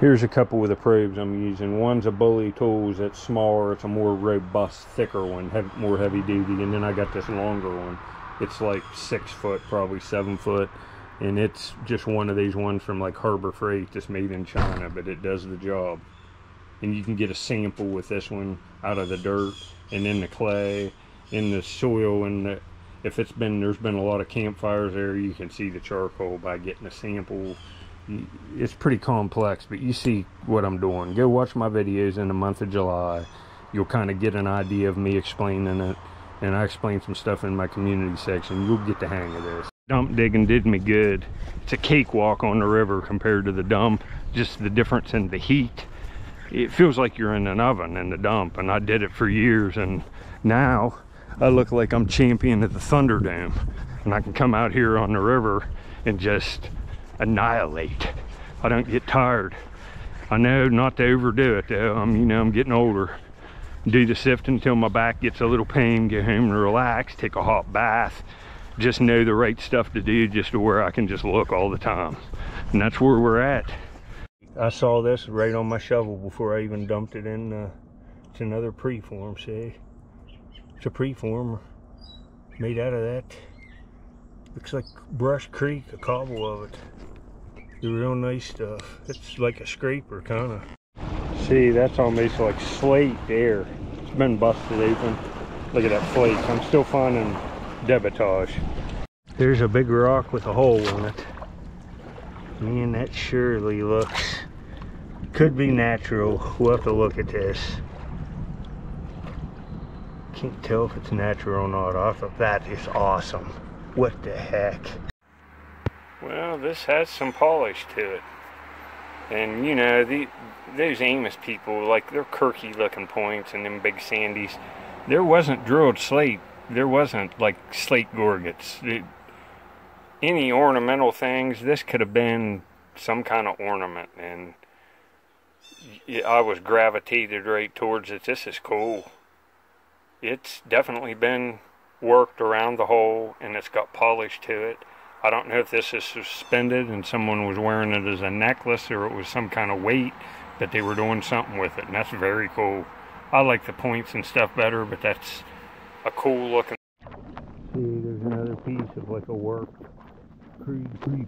Here's a couple of the probes I'm using. One's a Bully Tools that's smaller. It's a more robust, thicker one, more heavy duty. And then I got this longer one. It's like six foot, probably seven foot. And it's just one of these ones from like Harbor Freight that's made in China, but it does the job. And you can get a sample with this one out of the dirt and in the clay, in the soil, and the, if it's been, there's been a lot of campfires there, you can see the charcoal by getting a sample it's pretty complex, but you see what I'm doing. Go watch my videos in the month of July. You'll kind of get an idea of me explaining it. And I explain some stuff in my community section. You'll get the hang of this. Dump digging did me good. It's a cakewalk on the river compared to the dump. Just the difference in the heat. It feels like you're in an oven in the dump. And I did it for years. And now I look like I'm champion at the Thunderdome. And I can come out here on the river and just annihilate. I don't get tired. I know not to overdo it though. I'm, you know, I'm getting older. Do the sifting until my back gets a little pain, get home and relax, take a hot bath. Just know the right stuff to do just to where I can just look all the time. And that's where we're at. I saw this right on my shovel before I even dumped it in. Uh, it's another preform, see? It's a preform made out of that. Looks like Brush Creek, a cobble of it the real nice stuff. It's like a scraper, kind of. See, that's almost like slate there. It's been busted open. Look at that flake. I'm still finding debitage. There's a big rock with a hole in it. Man, that surely looks... Could be natural. We'll have to look at this. Can't tell if it's natural or not. I thought that is awesome. What the heck? Well, this has some polish to it. And, you know, the, those Amos people, like, they're kirky looking points and them big sandies. There wasn't drilled slate. There wasn't, like, slate gorgets. It, any ornamental things, this could have been some kind of ornament. And I was gravitated right towards it. This is cool. It's definitely been worked around the hole and it's got polish to it. I don't know if this is suspended and someone was wearing it as a necklace or it was some kind of weight, but they were doing something with it, and that's very cool. I like the points and stuff better, but that's a cool looking. See, there's another piece of like a work creek creek.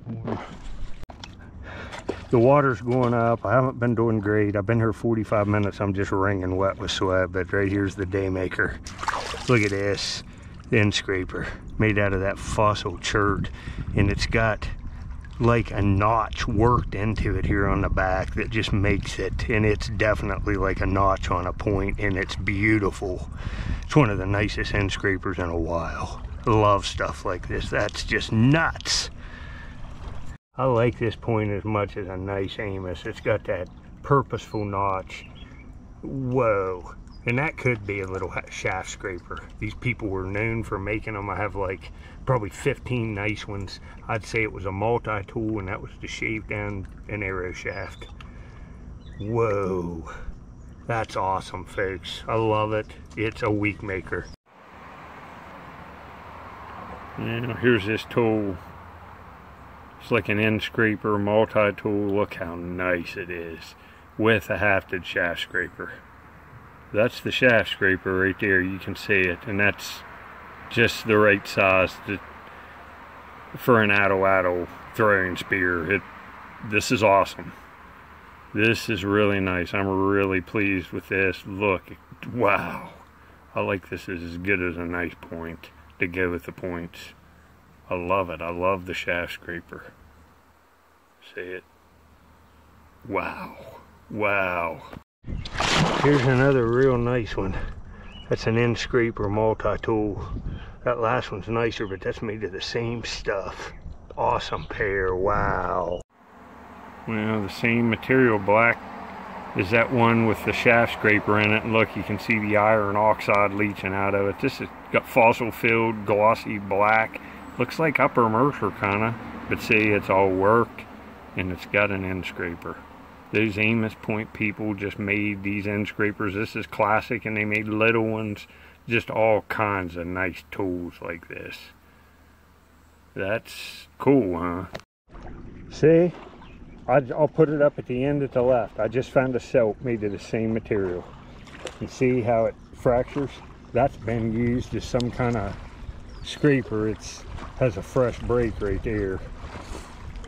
The water's going up. I haven't been doing great. I've been here 45 minutes. I'm just wringing wet with sweat, but right here's the daymaker. Look at this end scraper made out of that fossil chert and it's got like a notch worked into it here on the back that just makes it and it's definitely like a notch on a point and it's beautiful. It's one of the nicest end scrapers in a while. Love stuff like this. That's just nuts. I like this point as much as a nice Amos. It's got that purposeful notch. Whoa and that could be a little shaft scraper. These people were known for making them. I have like probably 15 nice ones. I'd say it was a multi-tool and that was to shave down an arrow shaft. Whoa. That's awesome, folks. I love it. It's a week maker. Now, here's this tool. It's like an end scraper multi-tool. Look how nice it is with a hafted shaft scraper that's the shaft scraper right there. You can see it. And that's just the right size to, for an atlatl throwing spear. It this is awesome. This is really nice. I'm really pleased with this. Look wow. I like this is as good as a nice point to go with the points. I love it. I love the shaft scraper. See it? Wow. Wow Here's another real nice one. That's an end scraper multi-tool. That last one's nicer, but that's made of the same stuff. Awesome pair, wow. Well, the same material black is that one with the shaft scraper in it. And look, you can see the iron oxide leaching out of it. This has got fossil filled, glossy black. Looks like Upper Mercer kind of, but see, it's all worked and it's got an end scraper those Amos Point people just made these end scrapers. This is classic, and they made little ones, just all kinds of nice tools like this. That's cool, huh? See? I, will put it up at the end at the left. I just found a celt made of the same material. You see how it fractures? That's been used as some kind of scraper. It's has a fresh break right there.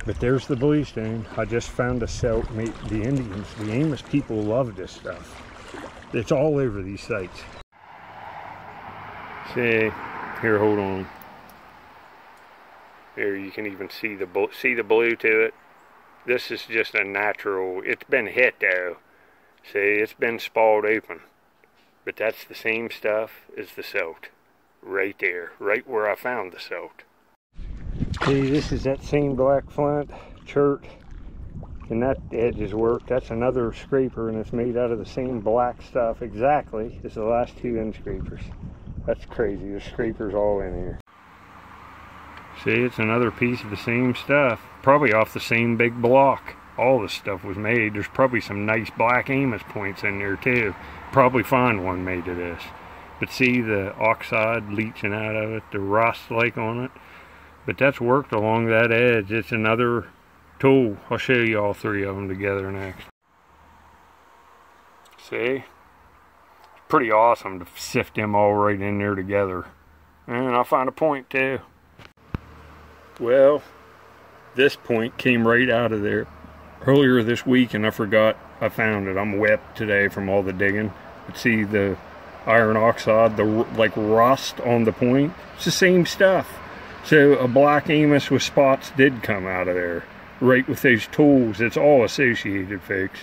But there's the bluestone. I just found a celt made the Indians, the Amos people love this stuff. It's all over these sites. See, here, hold on. Here you can even see the see the blue to it. This is just a natural. It's been hit though. See, it's been spalled open. But that's the same stuff as the celt. Right there, right where I found the celt. See, this is that same black flint chert. And that edge is worked. That's another scraper and it's made out of the same black stuff exactly as the last two end scrapers. That's crazy. There's scrapers all in here. See, it's another piece of the same stuff. Probably off the same big block. All this stuff was made. There's probably some nice black Amos points in there too. Probably find one made of this. But see the oxide leaching out of it, the rust like on it. But that's worked along that edge. It's another tool. I'll show you all three of them together next. See? Pretty awesome to sift them all right in there together. And I'll find a point too. Well, this point came right out of there earlier this week and I forgot I found it. I'm wet today from all the digging. But see the iron oxide, the like rust on the point. It's the same stuff. So a black Amos with spots did come out of there. Right with those tools. It's all associated, folks.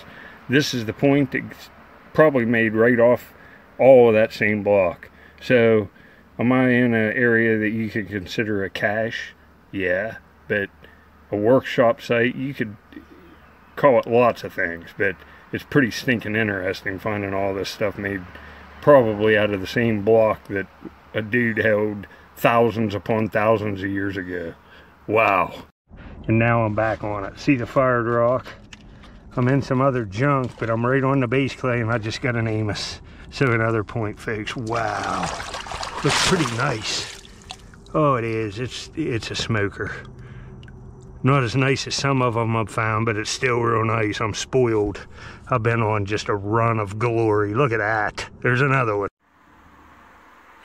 This is the point that's probably made right off all of that same block. So am I in an area that you could consider a cache? yeah, but a workshop site, you could call it lots of things, but it's pretty stinking interesting finding all this stuff made probably out of the same block that a dude held thousands upon thousands of years ago. Wow. And now I'm back on it. See the fired rock? I'm in some other junk, but I'm right on the base clay and I just got an Amos. So another point fix. Wow. Looks pretty nice. Oh, it is. It's it's a smoker. Not as nice as some of them I've found, but it's still real nice. I'm spoiled. I've been on just a run of glory. Look at that. There's another one.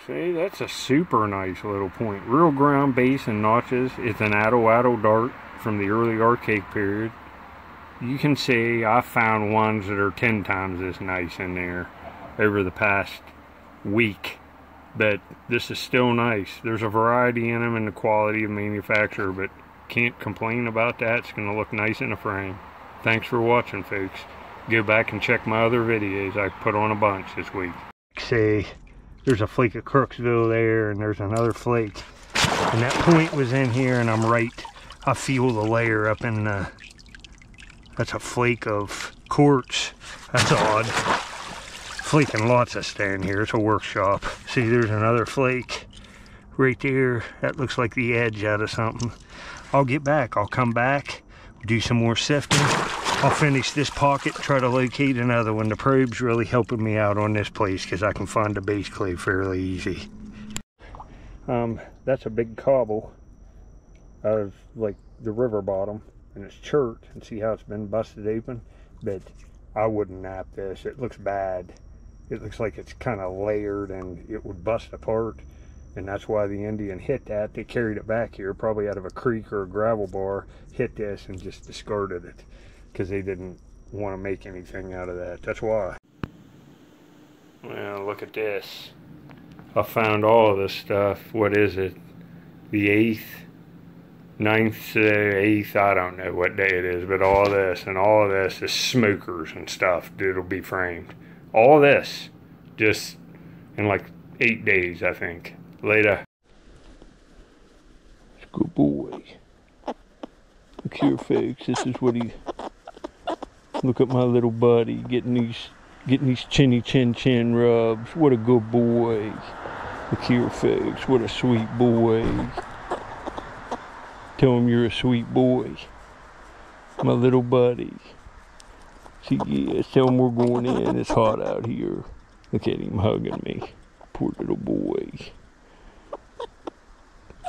See, that's a super nice little point. Real ground base and notches. It's an Atlatl dart from the early archaic period. You can see I found ones that are 10 times as nice in there over the past week but this is still nice. There's a variety in them and the quality of manufacturer, but can't complain about that. It's going to look nice in a frame. Thanks for watching, folks. Go back and check my other videos. I put on a bunch this week. See, there's a flake of Crooksville there, and there's another flake. And that point was in here, and I'm right. I feel the layer up in the... That's a flake of quartz. That's odd flaking lots of stand here. It's a workshop. See, there's another flake right there. That looks like the edge out of something. I'll get back. I'll come back, do some more sifting. I'll finish this pocket, try to locate another one. The probe's really helping me out on this place because I can find the base clay fairly easy. Um, that's a big cobble out of like the river bottom and it's chert and see how it's been busted open but I wouldn't knap this it looks bad it looks like it's kind of layered and it would bust apart and that's why the Indian hit that. They carried it back here, probably out of a creek or a gravel bar, hit this and just discarded it because they didn't want to make anything out of that. That's why. Well, look at this. I found all of this stuff. What is it? The 8th, 9th, 8th, I don't know what day it is, but all this and all of this is smokers and stuff that'll be framed all this just in like eight days, I think. Later. Good boy. Look here, folks. This is what he. Look at my little buddy getting these, getting these chinny chin chin rubs. What a good boy. Look here, folks. What a sweet boy. Tell him you're a sweet boy. My little buddy. See, yeah, tell him we're going in. It's hot out here. Look at him hugging me. Poor little boy.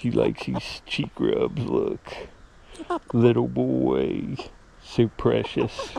He likes these cheek rubs, look. Little boy. So precious.